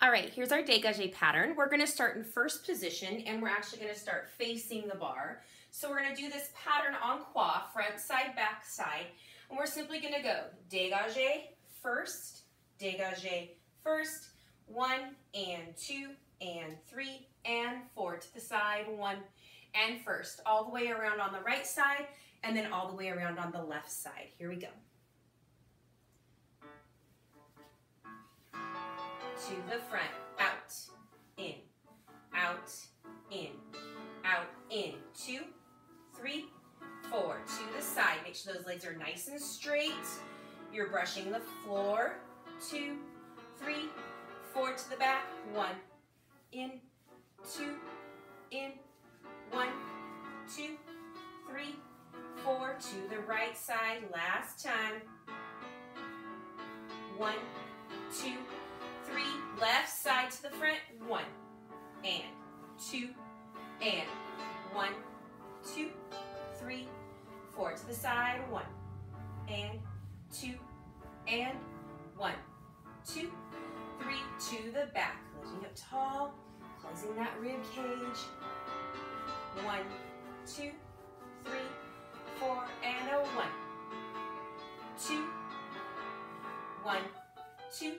All right, here's our dégagé pattern. We're gonna start in first position and we're actually gonna start facing the bar. So we're gonna do this pattern en croix, front side, back side, and we're simply gonna go dégagé, first, dégagé, first, one and two and three and four to the side, one and first, all the way around on the right side and then all the way around on the left side. Here we go. To the front, out, in, out, in, out, in, two, three, four, to the side. Make sure those legs are nice and straight. You're brushing the floor, two, three, four to the back, one, in, two, in, one, two, three, four, to the right side, last time, one, two, three, left side to the front, one, and two, and one, two, three, four to the side, one, and two, and one, two, three, to the back, lifting up tall, closing that rib cage, one, two, three, four, and a one, two, one, two,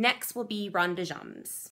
Next will be rond de jambes.